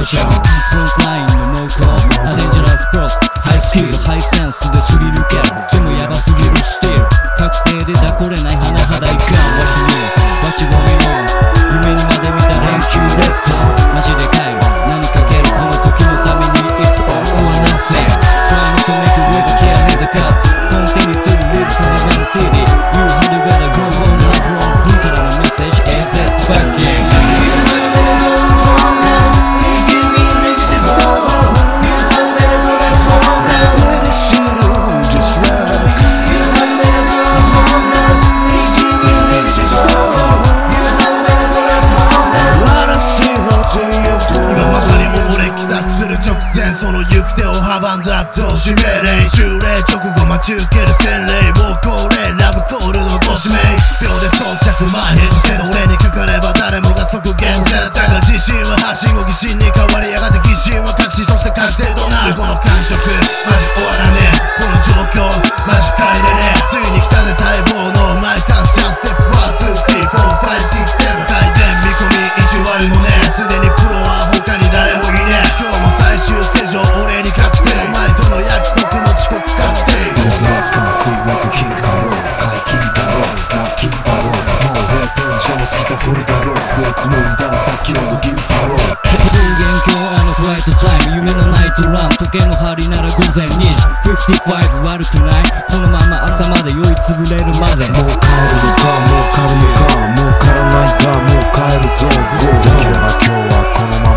Emotion Broke line その行く手を阻んだとし命令終礼直後待ち受ける洗礼もう恒例ラブコールのご指名秒で装着前へのせ俺にかかれば誰もが即現せだが自信は発信を疑心に変わりやがて疑心は確信そして確定となるこの感触マジ時55悪くない。このまま朝まで酔いつぶれるまで。もう帰るのかもう帰るのかもう帰らないかもう帰るぞ。GO できれば今日はこのまま。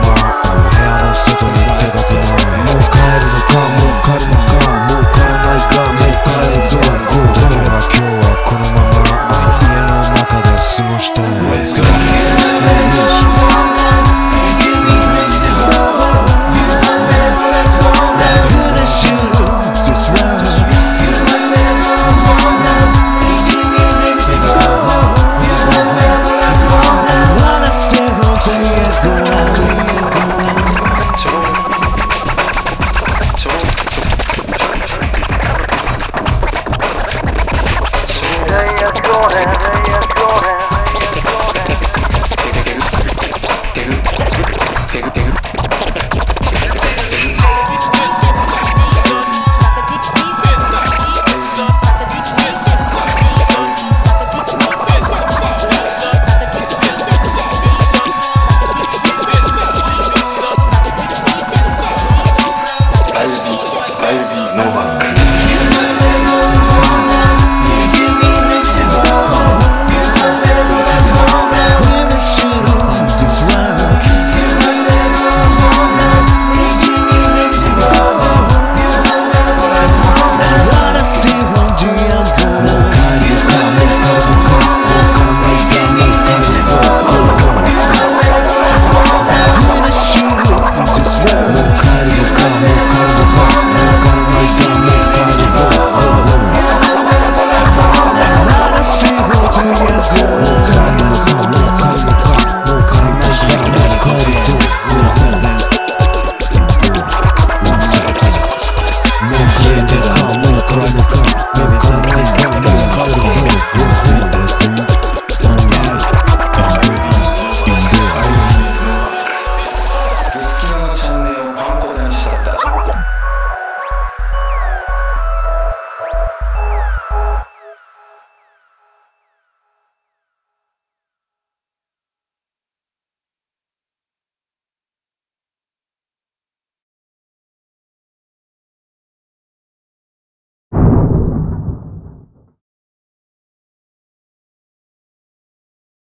No